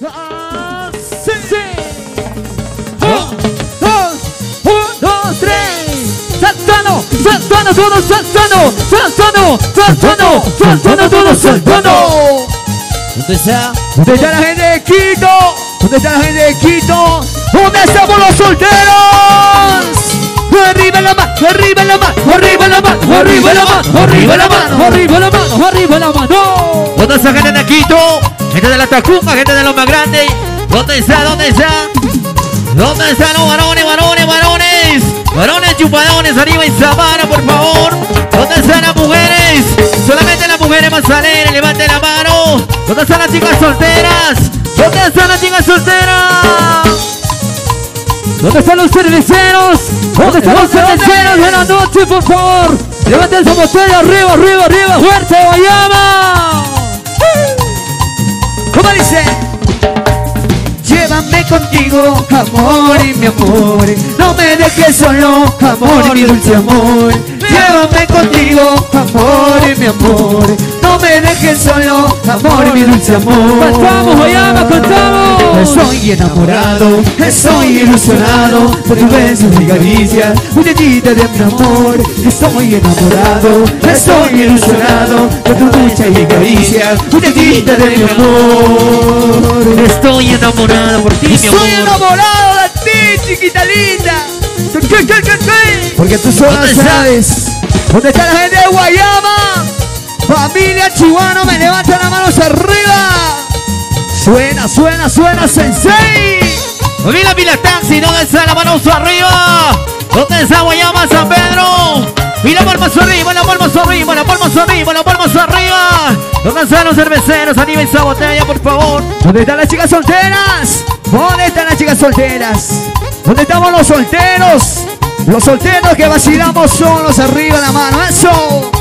Sí. Dos, un, dos, tres. Saltando, saltando, todos saltando, saltando, saltando, saltando, todos saltando. ¿Dónde está? ¿Dónde está la gente de Quito? ¿Dónde está la gente de Quito? ¿Dónde estamos los solteros? Arriba la mano, arriba la mano, arriba la mano, arriba la mano, arriba la mano, arriba la mano, arriba la mano. ¿Dónde está gente de Quito? Gente de la Tacunga, gente de los más grandes. ¿Dónde está? ¿Dónde está? ¿Dónde están los varones, varones, varones? Varones chupadones, arriba en Sabana, por favor. ¿Dónde están las mujeres? Solamente las mujeres más alegres, levanten la mano. ¿Dónde están las chicas solteras? ¿Dónde están las chicas solteras? ¿Dónde están los cerveceros? ¿Dónde están los cerveceros de la noche, por favor? Levanten su botella arriba, arriba, arriba, fuerte, Guayama. Llévame contigo, amor y mi amor. No me dejes solo, amor y mi dulce amor. Llévame contigo, amor y mi amor. No me dejes solo, amor y mi dulce amor. Cantamos, Guayama, cantamos. Estoy enamorado, estoy ilusionado por tus besos y caricias, muñequita de mi amor. Estoy enamorado, estoy ilusionado por tu ducha y caricias, muñequita de mi amor. Estoy enamorado por ti, mi amor. Estoy enamorado de ti, chiquita linda. Porque tú solo sabes dónde está la gente de Guayama. Familia Chihuano, me levantan las manos arriba. Suena, suena, suena, sensei. Mira, taxi, ¿dónde está la mano arriba? ¿Dónde está Guayama, San Pedro? Mira, palmas arriba, la palmas arriba, la palmas arriba, la palmas arriba. ¿Dónde están los cerveceros? Animen esa botella, por favor. ¿Dónde están las chicas solteras? ¿Dónde están las chicas solteras? ¿Dónde estamos los solteros? Los solteros que vacilamos solos arriba la mano. ¡Eso!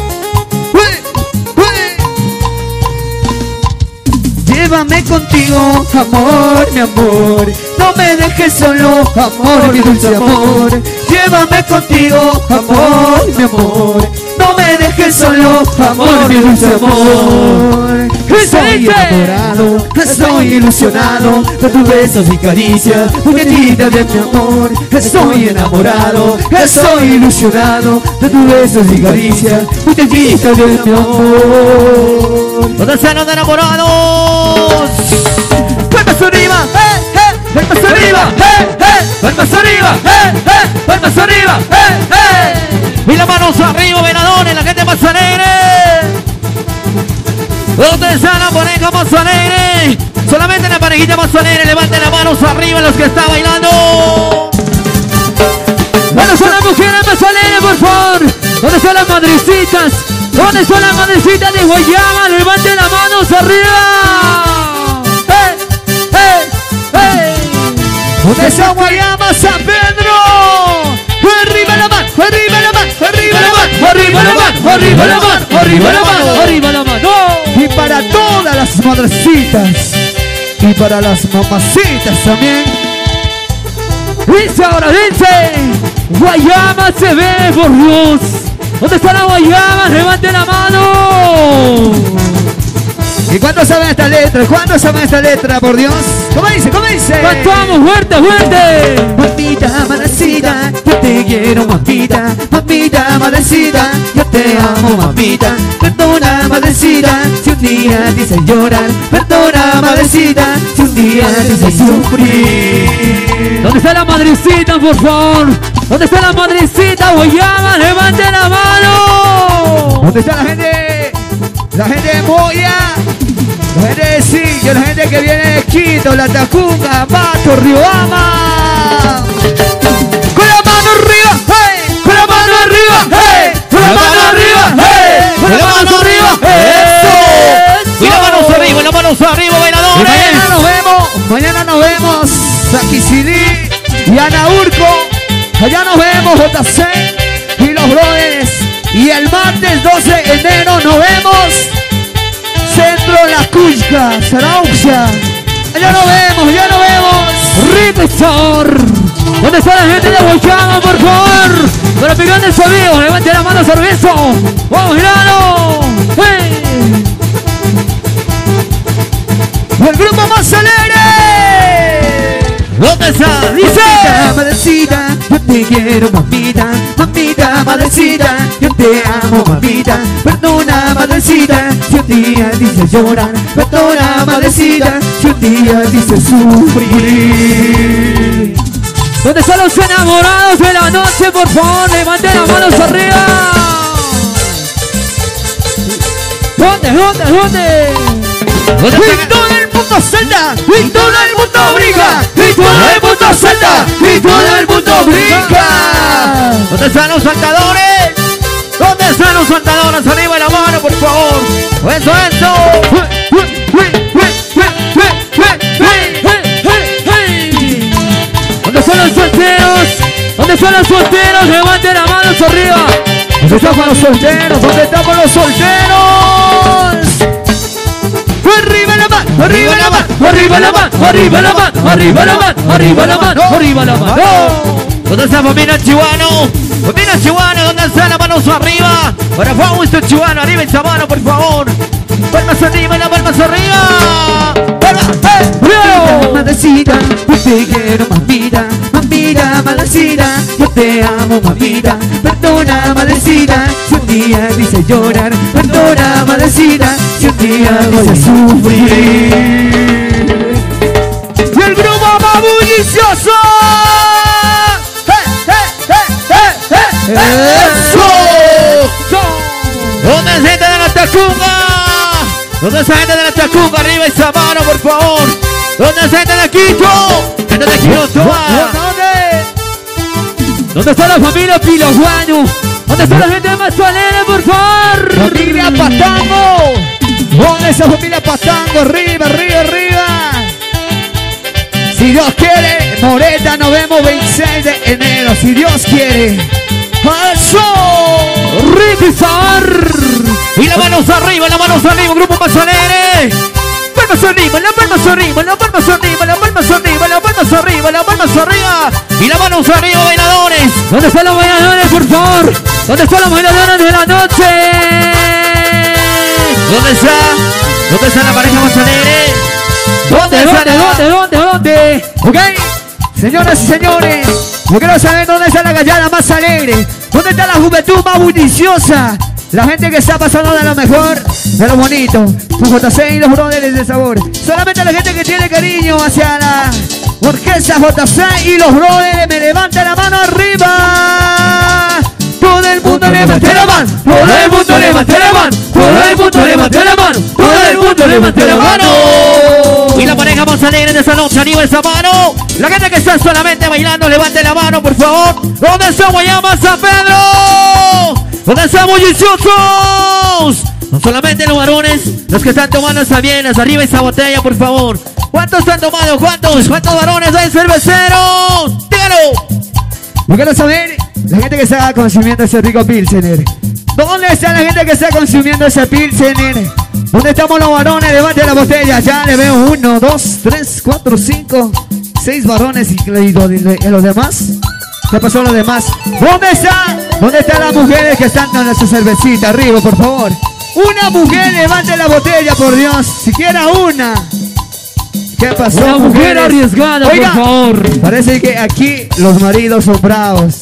Llévame contigo, amor, mi amor. No me dejes solo, amor, mi dulce amor. Llévame contigo, amor, mi amor. No me dejes solo, amor, mi dulce amor. Estoy enamorado, estoy ilusionado de tus besos y caricias, muñequita de mi amor. Estoy enamorado, estoy ilusionado de tus besos y caricias, muñequita de mi amor. ¿Dónde están los enamorados? ¡Palmas arriba! ¡Eh, eh! ¡Palmas arriba! ¡Eh, eh! ¡Palmas arriba! ¡Eh, eh! ¡Palmas arriba! ¡Eh, eh! Y las manos arriba, veladores, la gente más alegre. ¿Dónde está la pareja más alegre? Solamente la parejita más alegre, levanten las manos arriba los que están bailando. ¿Dónde están las mujeres más alegres, por favor? ¿Dónde están las madrecitas? ¿Dónde están las madrecitas de Guayama? ¡Levanten las manos arriba! ¡Eh! ¡Eh! ¡Eh! ¿Dónde está Guayama, San Pedro? ¡Arriba la mano! ¡Arriba la mano! ¡Arriba la mano! ¡Arriba la mano! ¡Arriba la mano! ¡Arriba la mano! ¡Arriba la mano! Madrecitas y para las mamacitas también. Dice ahora, dice Guayama se ve por Dios ¿Dónde está la Guayama? ¡Levante la mano! ¿Y cuánto saben esta letra? ¿Cuánto saben esta letra, por Dios? ¿Cómo dice? ¿Cómo dice? ¡Cantamos fuerte, fuerte! Mamita, madrecita, yo te quiero, mamita Mamita, madrecita, yo te amo, mamita Perdona, madrecita, si un día te hice llorar Perdona, madrecita, si un día te hice sufrir ¿Dónde está la madrecita, por favor? ¿Dónde está la madrecita, Guayama? ¡Levante la mano! ¿Dónde está la gente? La gente de Moya La gente de Sillo, la gente que viene de Quito, La Tacunga, Mato, Riobama Con la mano arriba, hey, con la mano arriba, hey, con la mano arriba, hey, con la mano arriba, Y las manos arriba, y las manos arriba, bailadores. mañana nos vemos, mañana nos vemos, Saquicilí y Anaurco. Allá nos vemos, JC. Y el martes 12 de enero nos vemos, Centro La Cusca, Sarauxa. Allá nos vemos, allá nos vemos. Ripestor. ¿Dónde está la gente de Guayama, por favor? Para pegar el sonido, levante la mano, cerveza. ¡Vamos, girano! ¡Hey! El grupo más alegre. ¿Dónde está? Dice. Mamita, madrecita, yo te quiero, mamita, mamita, madrecita, yo te amo, mamita. Perdona, madrecita, si un día dices llorar, perdona, madrecita, si un día dices sufrir. ¿Dónde están los enamorados de la noche? Por favor, levanten las manos arriba. ¿Dónde, dónde, dónde? ¿Dónde Y todo el mundo salta, y todo el mundo brinca, y todo el mundo salta, y todo el mundo brinca. ¿Dónde están los saltadores? ¿Dónde están los saltadores? Arriba la mano, por favor. Eso, eso. ¿Dónde están los solteros? ¿Dónde están los solteros? Levanten las manos arriba. ¿Dónde estamos los solteros? ¿Dónde estamos los solteros? Arriba la mano, arriba la mano, Arriba la mano, arriba la mano, arriba la mano, arriba la mano, arriba la mano. ¿Dónde está familia Chihuano? Familia Chihuano, ¿dónde están las manos arriba? Para Fausto Chihuano, arriba esa mano, por favor. Palmas arriba, las palmas arriba. Palmas, ¡eh! Madrecita, yo te quiero, mamita, mamita, madrecita, yo te amo, mamita. Perdona, madrecita, si un día dices llorar, perdona, madrecita, si un día dices sufrir. Tacunga? ¿Dónde está gente de la Tacunga? Arriba esa mano, por favor. ¿Dónde está gente de Quito? Gente de Quito, toda. ¿Dónde está la familia Piloguano? ¿Dónde está la gente de Mazalena, por favor? Familia Patango. ¿Dónde esa familia Patango? Arriba, arriba, arriba. Si Dios quiere, Moreta, nos vemos 26 de enero. Si Dios quiere. ¡Eso! Sabor. Y las manos arriba, las manos arriba, grupo Mazalene. Palmas arriba, las palmas arriba, las palmas arriba, las palmas arriba, las palmas arriba, las palmas arriba. Y las manos arriba, bailadores. ¿Dónde están los bailadores, por favor? ¿Dónde están los bailadores de la noche? ¿Dónde está? ¿Dónde está la pareja Mazalene? ¿Dónde, dónde, dónde, dónde, dónde? ¿Ok? Señoras y señores, yo quiero saber dónde está la gallada más alegre. ¿Dónde está la juventud más bulliciosa? La gente que está pasando de lo mejor, de lo bonito. Su JC y los brothers de sabor. Solamente la gente que tiene cariño hacia la orquesta JC y los brothers me levanta la mano arriba. Todo el mundo levante la mano. Todo el mundo levante la mano. Todo el mundo levante la mano. Todo el mundo levante la mano. Y la pareja más alegre de esta noche, arriba esa mano. La gente que está solamente bailando, levante la mano, por favor. ¿Dónde está Guayama San Pedro? ¿Dónde están bulliciosos? No solamente los varones, los que están tomando esas bienes, arriba esa botella, por favor. ¿Cuántos están tomando? ¿Cuántos? ¿Cuántos varones hay cerveceros? Dígalo. Yo quiero saber la gente que está consumiendo ese rico Pilsener. ¿Dónde está la gente que está consumiendo ese Pilsener? ¿Dónde estamos los varones? Levante la botella. Ya le veo uno, dos, tres, cuatro, cinco, seis varones y, y y los demás. ¿Qué pasó los demás? ¿Dónde está? ¿Dónde están las mujeres que están dando su cervecita? Arriba, por favor. Una mujer levante la botella, por Dios. Siquiera una. ¿Qué pasó? Una mujer mujeres? arriesgada, por favor. Parece que aquí los maridos son bravos.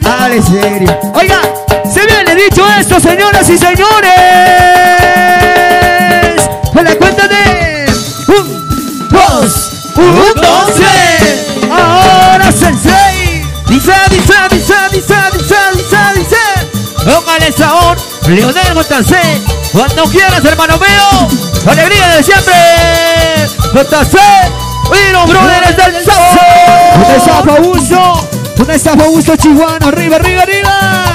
Dale, serio. Oiga, se viene dicho esto, señoras y señores. Tres. Ahora sensei. Dice, dice, dice, dice, dice, dice, dice. Póngale sabor, Leonel JC. Cuando quieras, hermano mío. Alegría de siempre. JC. Y los brothers del sabor. ¿Dónde está Fausto? ¿Dónde está Fausto Chihuahua? Arriba, arriba, arriba.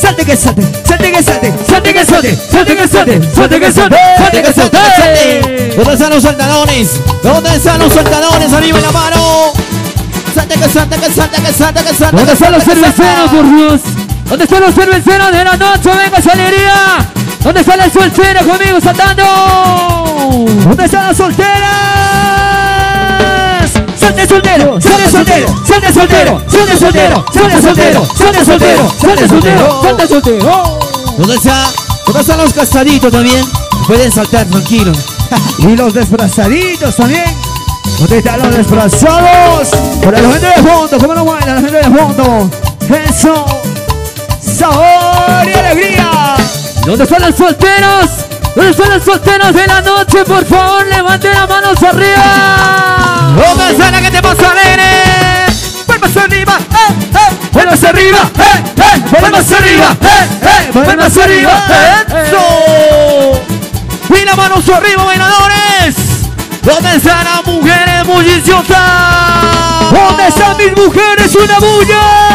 Salte que salte, salte que salte, salte que salte, salte que salte, salte que salte, salte que salte. ¿Dónde están los saltadores? ¿Dónde están los saltadores? Arriba la mano. Salta, que salta, que salta, que salta, que salta. ¿Dónde están los cerveceros, por Dios? ¿Dónde están los cerveceros de la noche? ¡Venga, alegría! ¿Dónde están las solteras conmigo saltando? ¿Dónde están las solteras? soltero, suena soltero, suena soltero, suena soltero, suena soltero, suena soltero, suena soltero, suena soltero. ¿Dónde está? ¿Dónde están los casaditos también? Pueden saltar tranquilos. y los desplazaditos también. ¿Dónde están los desplazados? Para la gente de fondo, ¿cómo no bailan la gente de fondo? Eso. Sabor y alegría. ¿Dónde están los solteros? ¿Dónde están los solteros de la noche? Por favor, levanten las manos arriba. ¿Dónde está la gente más alegre? Palmas arriba, eh, eh. Palmas arriba, eh, eh. Palmas arriba, eh, eh. Palmas arriba, eso. Y las manos arriba, bailadores. ¿Dónde están las mujeres bulliciosas? ¿Dónde están mis mujeres? ¡Una bulla!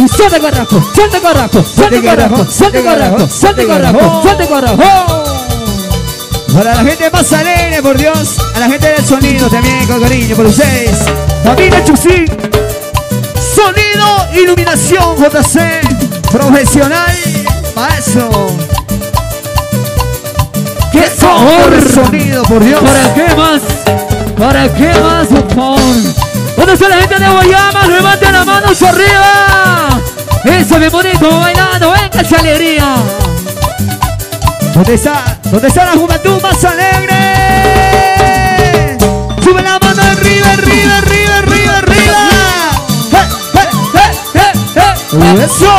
Y salte garrajo, salte garrajo, salte garrajo, salte garrajo, salte garrajo, salte garrajo. Para la gente más alegre, por Dios. A la gente del sonido también, con cariño, por ustedes. Familia Chusí. Sonido, iluminación, JC. Profesional. Maestro. ¡Qué sonido, por Dios. ¿Para qué más? ¿Para qué más, por favor? ¿Dónde está la gente de Guayama? ¡Levanten las manos arriba! Eso bien bonito, bailando, venga esa alegría. ¿Dónde está? ¿Dónde está la juventud más alegre? Sube la mano arriba, arriba, arriba, arriba, arriba. ¡Eh, eh, eh, eh, eh! ¡Eso!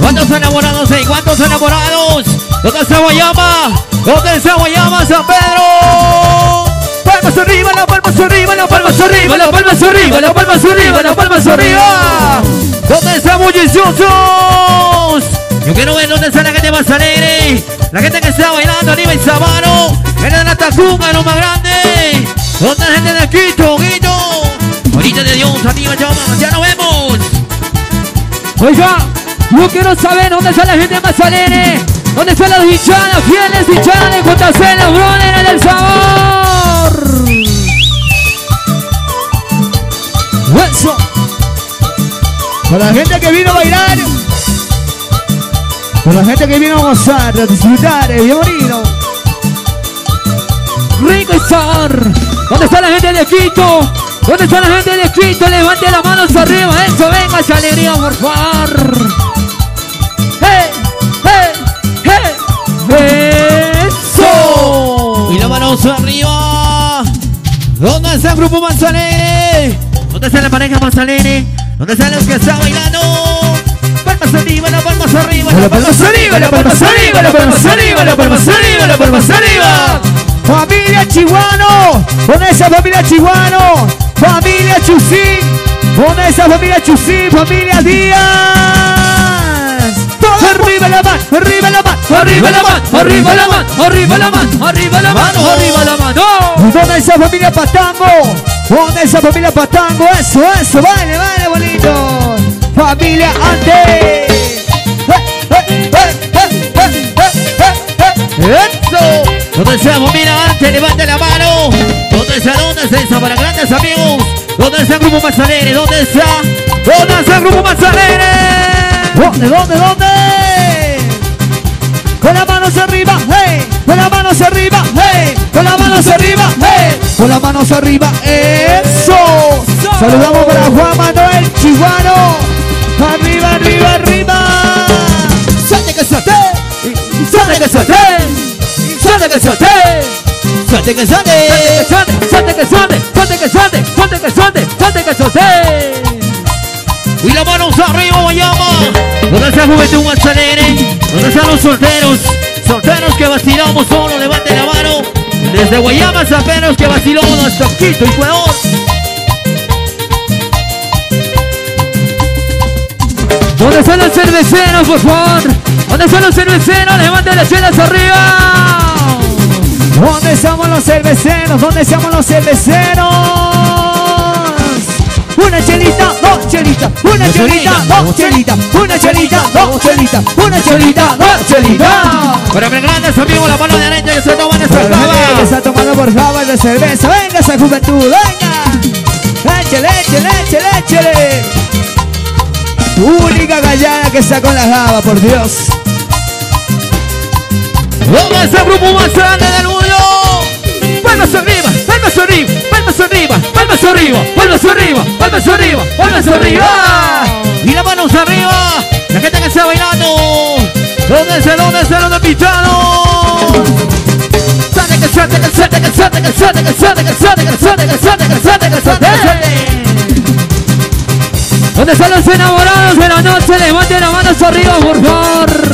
¿Cuántos enamorados hay? ¿Cuántos enamorados? ¿Dónde está Guayama? ¿Dónde está Guayama, San Pedro? Palmas arriba, las palmas arriba, las palmas arriba, las palmas arriba, las palmas arriba, las palmas arriba. ¿Dónde están bulliciosos? Yo quiero ver dónde está la gente más alegre. La gente que está bailando arriba en Sabano. De la Tacunga, lo más grande. ¿Dónde está la gente de Quito, Quito? Ahorita de Dios, arriba, llamas, ya nos vemos. Oiga, yo quiero saber dónde está la gente más alegre. ¿Dónde están las hinchadas, fieles hinchadas de JC, los brothers del sabor? Para la gente que vino a bailar. Para la gente que vino a gozar, a disfrutar, es bien bonito. Rico y sabor. ¿Dónde está la gente de Quito? ¿Dónde está la gente de Quito? Levante las manos arriba. Eso, venga esa alegría, por favor. ¡Hey! ¡Hey! ¡Hey! ¡Eso! Y las manos arriba. ¿Dónde está el grupo Manzanere? ¿Dónde está la pareja Manzanere? ¿Dónde están los que están bailando? Palmas arriba, las palmas arriba, las palmas arriba, las palmas arriba, las palmas arriba, las palmas arriba, las palmas arriba. Familia Chihuano, con esa familia Chihuano, familia Chusí, con esa familia Chusí, familia Díaz. Arriba la mano, arriba la mano, Arriba la mano, arriba la mano, arriba la mano, arriba la mano, arriba la mano. ¿Dónde esa familia Patango? ¿Dónde esa familia Patango? Eso, eso, vale, vale, bonito. Familia Ante. ¡Eso! ¿Dónde está Mira antes? Levante la mano. ¿Dónde está? ¿Dónde está esa para grandes amigos? ¿Dónde está grupo Manzanere? ¿Dónde está? ¿Dónde está el grupo Manzanere? ¿Dónde, dónde, dónde? Con las manos arriba, manos arriba, hey, con las manos arriba, eso. Saludamos para Juan Manuel Chihuano. Arriba, arriba, arriba. ¡Salte que salte! ¡Salte que salte! ¡Salte que salte! ¡Salte que! ¡Salte, salte que salte! ¡Salte que salte! ¡Salte que! ¡Salte que salte! Y las manos arriba, Guayama. ¿Dónde está Juventud Manzanere? ¿Dónde están los solteros? Solteros que vacilamos solo, levante la mano. Desde Guayama, San Pedro que vacilamos hasta Quito, Ecuador. ¿Dónde están los cerveceros, por favor? ¿Dónde están los cerveceros? Levanten las chelas arriba. ¿Dónde estamos los cerveceros? ¿Dónde estamos los cerveceros? Una chelita, dos chelitas, una chelita, dos chelitas, una chelita, dos chelitas, una chelita, dos chelitas. Para mis grandes amigos, la mano de arena que se Para la gente que está tomando por favor de cerveza, venga esa juventud, venga. Échele, échele, échele, échele. Única gallana que está con la java, por Dios. ¿Dónde está el grupo más grande del mundo? Palmas arriba, palmas arriba, palmas arriba, palmas arriba, palmas arriba, palmas arriba, palmas arriba. Y las manos arriba. La gente que está bailando. ¿Dónde está? ¿Dónde los invitados? ¡Sale suerte, que suerte, que suerte, que suerte, que suerte, que suerte, que suerte, que suerte, que suerte, que suerte, que suerte. ¿Dónde están los enamorados de la noche? Levanten las manos arriba, por favor.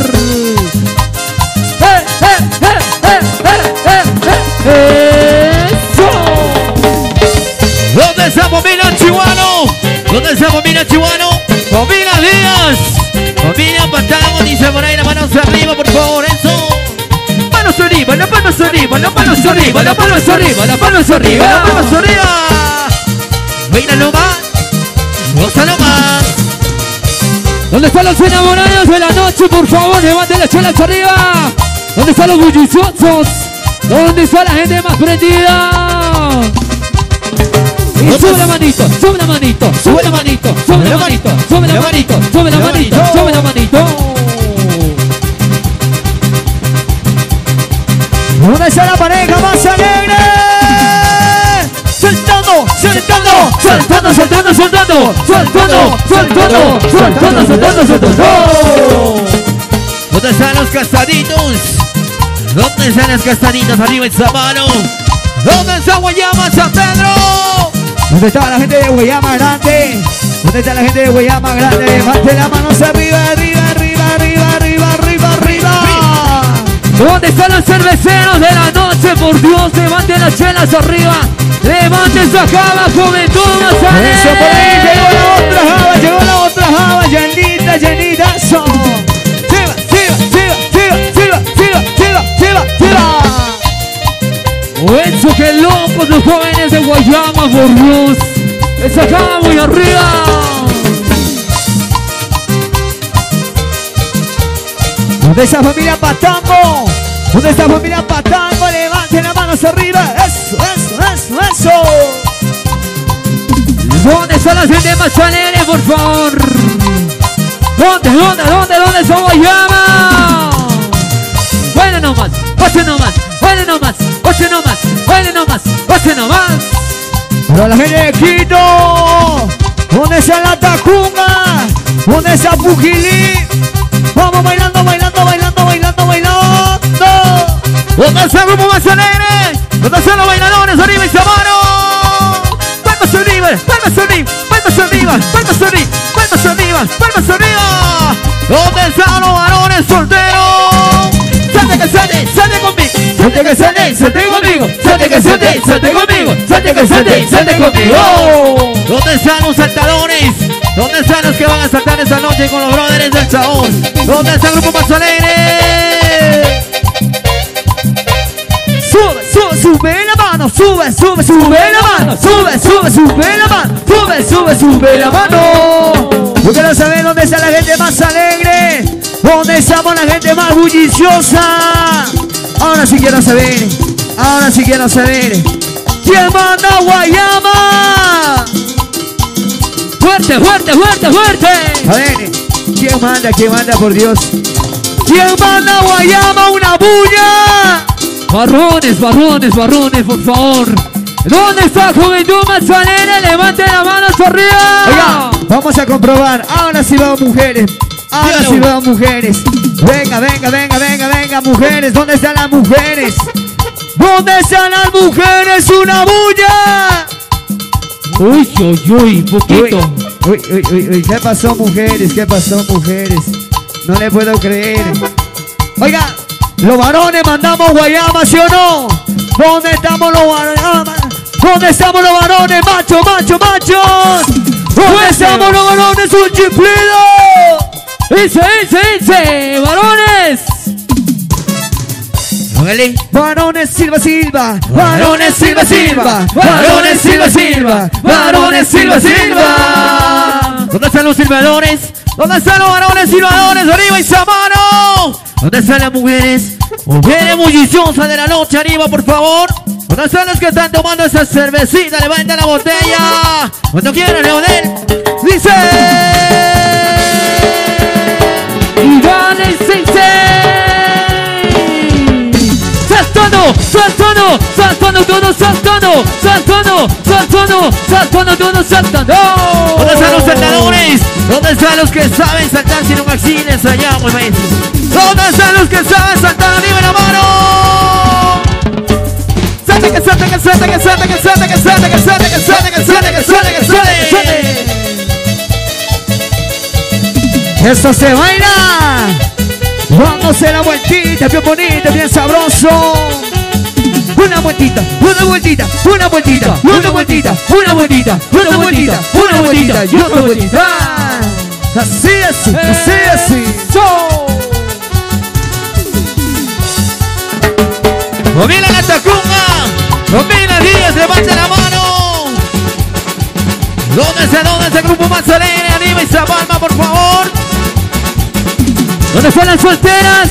¿Dónde está Familia Chihuano? Familia Díaz. Familia Patagón dice por ahí las manos arriba, por favor, eso. Manos arriba, las manos arriba, las manos arriba, las manos arriba, las manos Las arriba. manos arriba. Bailalo más. Gózalo más. ¿Dónde están los enamorados de la noche? Por favor, levanten las chelas arriba. ¿Dónde están los bulliciosos? ¿Dónde está la gente más prendida? Sube la manito, sube la manito, sube la manito, sube la manito, sube la manito, sube la manito, sube la manito. ¿Dónde está la pareja más alegre? Saltando, saltando, Saltando, saltando, saltando, saltando, saltando, saltando, saltando, saltando. ¿Dónde están los castaditos? ¿Dónde están las castaditas arriba en Zamano? ¿Dónde está Guayama San Pedro? ¿Dónde está la gente de Guayama Grande? ¿Dónde está la gente de Guayama Grande? Levante las manos arriba, arriba, arriba, arriba, arriba, arriba, arriba. ¿Dónde están los cerveceros de la noche? Por Dios, levanten las chelas arriba. Levanten su java, juventud. Eso por ahí, llegó la otra java, llegó la otra java, llenita, llenita, eso. Siga. Eso que locos los jóvenes de Guayama, por Dios. Esa java muy arriba. ¿Dónde está familia Patango? ¿Dónde está familia Patango? Levanten las manos arriba. Eso, eso, eso, eso. ¿Dónde está la gente más alegre, por favor? ¿Dónde, dónde, dónde, dónde está Guayama? Bueno nomás, pase nomás, bueno nomás, pase nomás, bueno nomás, pase nomás. Para la gente de Quito. ¿Dónde está la Tacunga? ¿Dónde está Pujilí? Vamos bailando, bailando, bailando, bailando, bailando. ¿Dónde está el grupo más alegre? ¿Dónde están los bailadores arriba en Zamano? Palmas arriba, palmas arriba, palmas arriba, palmas arriba, palmas arriba, palmas arriba. ¿Dónde están los varones solteros? Salte que salte, salte conmigo. Salte que salte, salte conmigo. Salte que salte, salte conmigo. ¿Dónde están los saltadores? ¿Dónde están los que van a saltar esta noche con los brothers del Chabón? ¿Dónde está el grupo más alegre? Sube, sube, sube la mano, sube, sube, sube la mano, sube, sube, sube la mano, sube, sube, sube la mano. Yo quiero saber dónde está la gente más alegre, dónde estamos la gente más bulliciosa. Ahora sí quiero saber, ahora sí quiero saber. ¿Quién manda Guayama? Fuerte, fuerte, fuerte, fuerte. A ver, ¿quién manda? ¿Quién manda por Dios? ¿Quién manda Guayama una bulla? Barrones, barrones, barrones, por favor. ¿Dónde está Juventud Manzanera? Levanten las manos arriba. Oiga, vamos a comprobar. Ahora sí veo mujeres. Ahora sí veo mujeres. Venga, venga, venga, venga, venga, mujeres. ¿Dónde están las mujeres? ¿Dónde están las mujeres? ¡Una bulla! Uy, uy, uy, poquito. Uy, uy, uy, uy. ¿Qué pasó, mujeres? ¿Qué pasó, mujeres? No le puedo creer. Oiga, los varones mandamos Guayama, ¿sí o no? ¿Dónde estamos los varones? ¿Dónde estamos los varones? ¡Macho, macho, machos! ¿Dónde estamos los varones? ¡Un chiflido! Dice, dice, dice, varones. Varones Silva Silva, varones Silva Silva, varones Silva Silva, varones Silva Silva. ¿Dónde están los silbadores? ¿Dónde están los varones silbadores? ¡Arriba y mano! ¿Dónde están las mujeres? Mujeres bulliciosas de la noche, arriba, por favor. ¿Dónde están los que están tomando esa cervecita? Levanta la botella. Cuando quieran, Leonel. Dice. Saltando, saltando, todo saltando, saltando, saltando, saltando, todo saltando. ¿Dónde están los saltadores? ¿Dónde están los que saben saltar sin un accidente allá, pues maestro? ¿Dónde están los que saben saltar arriba la mano? suene, que suene, que suene, que suene, que suene, que suene, que suene, que suene, que suene, que suene, que suene, que suene. Eso se baila. Vamos a hacer la vueltita, bien bonita, bien sabroso. Una vueltita, una vueltita, una vueltita, una vueltita, una vueltita, una vueltita, una vueltita y otra vueltita. Así es, así así. Domina la tacunga. Domina Díaz, levante la mano. ¿Dónde está, dónde está el grupo más alegre? Anima esa palma, por favor. ¿Dónde están las solteras?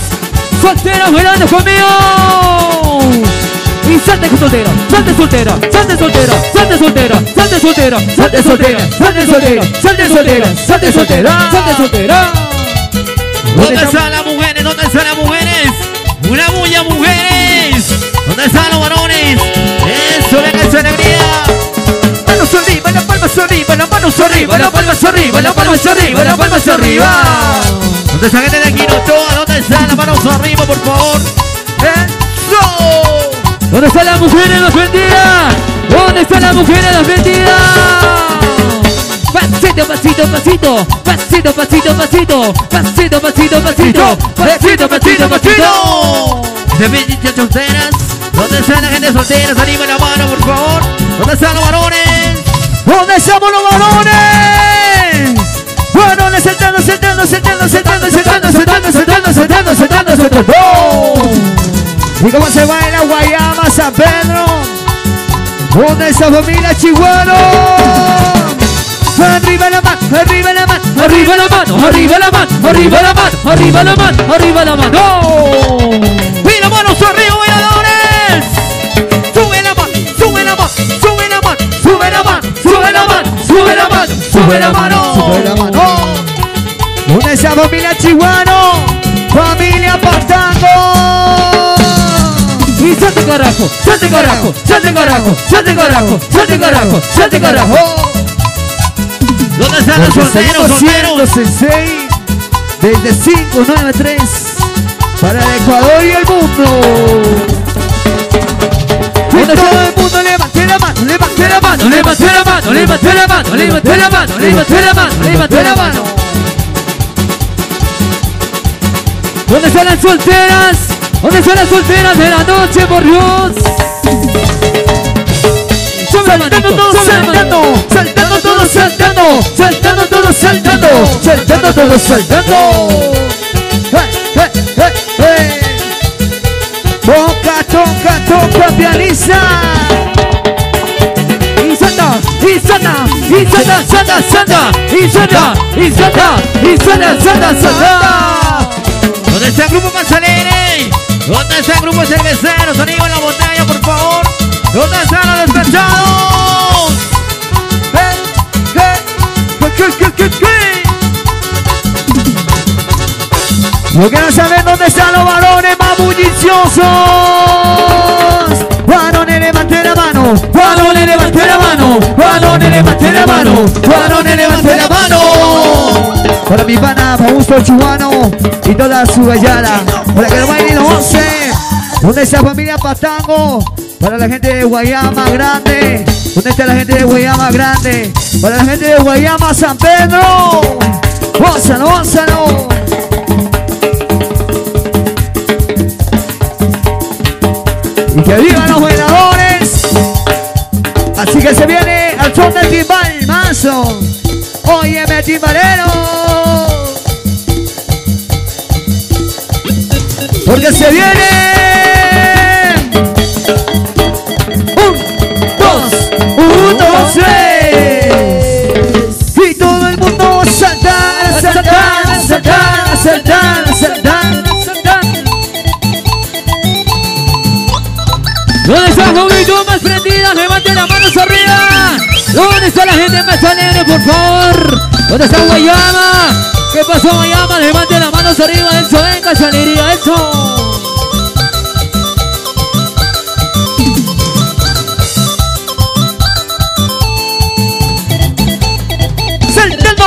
Solteras bailando conmigo. Y salte con soltera, salte soltera, salte soltera, salte soltera, salte soltera, salte soltera, salte soltera, salte soltera, salte soltera, salte soltera. ¿Dónde están las mujeres? ¿Dónde están las mujeres? Una bulla, mujeres. ¿Dónde están los varones? Eso, venga esa alegría. Manos arriba, las palmas arriba, las manos arriba, las palmas arriba, las palmas arriba, las palmas arriba. ¿Dónde está gente de aquí no toda? ¿Dónde están las manos arriba, por favor? ¡Eso! ¿Dónde están las mujeres defendidas? ¿Dónde están las mujeres defendidas? Pasito, pasito, pasito, pasito, pasito, pasito, pasito, pasito, pasito, pasito, pasito, pasito. De 28 solteras. ¿Dónde están la gente soltera? Arriba la mano, por favor. ¿Dónde están los varones? ¿Dónde estamos los varones? Varones saltando, saltando, saltando, saltando, saltando, saltando, saltando, saltando, saltando, saltando. ¿Y cómo se va en la Guayama, San Pedro? ¿Dónde está familia Chihuahua? Arriba la mano, arriba la mano, Arriba la mano, arriba la mano, arriba la mano, arriba la mano, arriba la mano. ¡Y las manos arriba, bailadores! ¡Sube la mano! ¡Sube la mano! ¡Sube la mano! Sube la mano, sube la mano, sube la mano, sube la mano. Sube la mano. ¿Dónde está familia Chihuahua? Familia Y salte carajo, salte carajo, salte carajo, salte carajo, salte carajo. ¿Dónde están los solteros, solteros? Sensei desde 593 para el Ecuador y el mundo. Y todo el mundo levante la mano, levante la mano, Levante la mano, levante la mano, levante la mano, levante la mano, levante la mano. ¿Dónde están las solteras? ¿Dónde están las solteras de la noche, por Dios? Saltando todos, saltando, saltando todos, saltando, saltando todos, saltando, saltando todos, saltando. Toca, toca, toca, pianista. Y salta, y salta, y salta, salta, salta, y salta, y salta, y salta, salta, salta. ¿Dónde está el grupo más? ¿Dónde está el grupo cerveceros? Arriba en la botella, por favor. ¿Dónde están los despechados? Yo quiero saber dónde están los varones más bulliciosos. Varones, levante la mano. Varones, levante la mano. Varones, levante la mano. Varones, levante la mano. Para mi pana, Fausto Chubano y toda su gallada. Para que lo bailen los once. ¿Dónde está familia Patango? Para la gente de Guayama Grande. ¿Dónde está la gente de Guayama Grande? Para la gente de Guayama San Pedro. Gózalo, gózalo. Y que vivan los bailadores. Así que se viene al son del timbal manso. Óyeme, timbalero. Porque se viene. Un, dos, un, dos, tres. Y todo el mundo saltar, saltar, saltar, saltar, saltar, saltar. ¿Dónde está la juventud más prendida? Levante las manos arriba. ¿Dónde está la gente más alegre, por favor? ¿Dónde está Guayama? ¿Qué pasó, Guayama? Levante las manos arriba. Eso, venga, esa alegría, eso.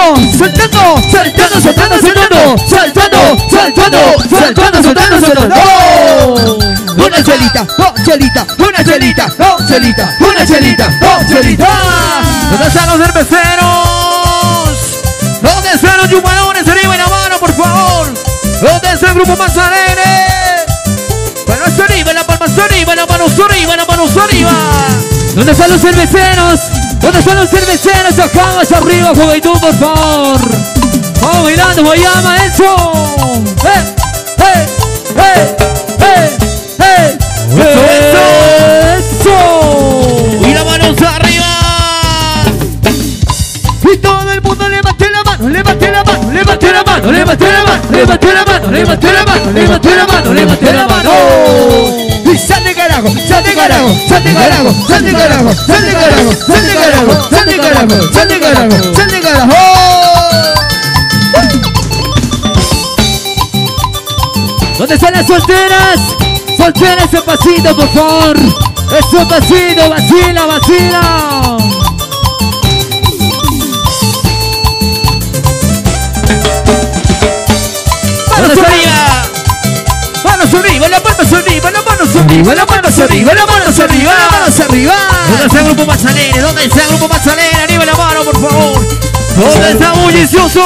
Saltando, saltando, saltando, saltando, saltando, saltando, saltando, saltando, saltando, saltando. Una chelita, dos chelitas, una chelita, dos chelitas, una chelita, dos chelitas. ¿Dónde están los cerveceros? ¿Dónde están los chupadores? Arriba en la mano, por favor. ¿Dónde está el grupo más alegre? Manos arriba, la palmas arriba, la manos arriba, la manos arriba. ¿Dónde están los cerveceros? ¿Dónde están los cerveceros? Acá más arriba, juventud, por favor. Vamos bailando, Guayama, eso. ¡Eh! ¡Eh! ¡Eh! ¡Eh! ¡Eh! Eso, ¡Eso! Y la manos arriba. Y todo el mundo levante la mano, levante la mano, levante la mano, levante la mano, levante la mano, levante la mano, levante la mano, levante la mano. Y sal de carajo, sal de carajo, sal de carajo, sal de carajo, sal de carajo, sal de carajo, sal de carajo, sal de carajo, sal de carajo. ¿Dónde están las solteras? Solteras, ese pasito, por favor. Ese pasito, vacila, vacila. Manos arriba. Manos arriba, las manos arriba, las manos arriba, las manos arriba, las manos arriba, las manos arriba. ¿Dónde está el grupo más alegre? ¿Dónde está el grupo más alegre? Arriba la mano, por favor. ¿Dónde están bulliciosos?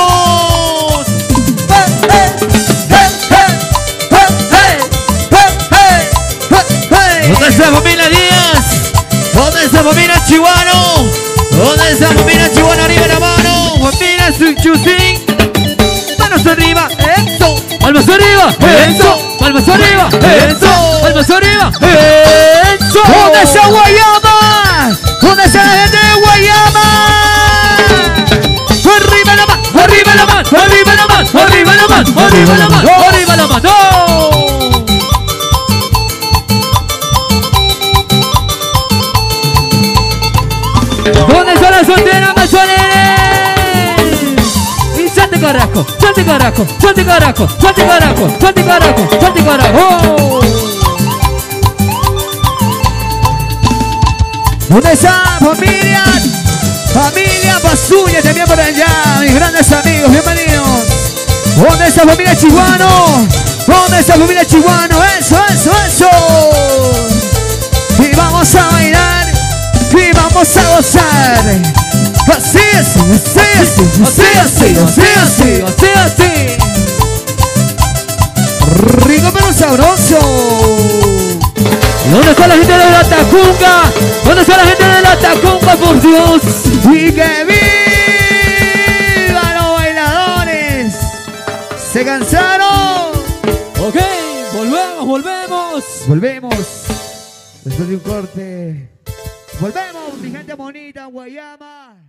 ¿Dónde está familia Díaz? ¿Dónde está familia Chihuano? ¿Dónde está familia Chihuano? Arriba la mano. Familia Chusín. Manos arriba. Eso. Palmas arriba, eso. Palmas arriba, eso. Palmas arriba, eso. ¿Dónde está Guayama? ¿Dónde está la gente de Guayama? Arriba la mano, Arriba la mano, arriba la mano, arriba la mano, arriba la mano, arriba la mano. ¿Dónde están las solteras más Y salte carajo, salte carajo, salte carajo, salte carajo, salte carajo, salte carajo. ¿Dónde está familia? Familia Pasuña también por allá, mis grandes amigos, bienvenidos. ¿Dónde está familia Chihuano? ¿Dónde está familia Chihuano? Eso, eso, eso. Y vamos a bailar, y vamos a gozar. Así, así, así, así, así, así, así, así. Así, así. Rico pero sabroso. ¿Dónde está la gente de la Tacunga? ¿Dónde está la gente de la Tacunga, por Dios? Y que viva los bailadores. ¿Se cansaron? Ok, volvemos, volvemos. Volvemos. Después de un corte. Volvemos, mi gente bonita, Guayama.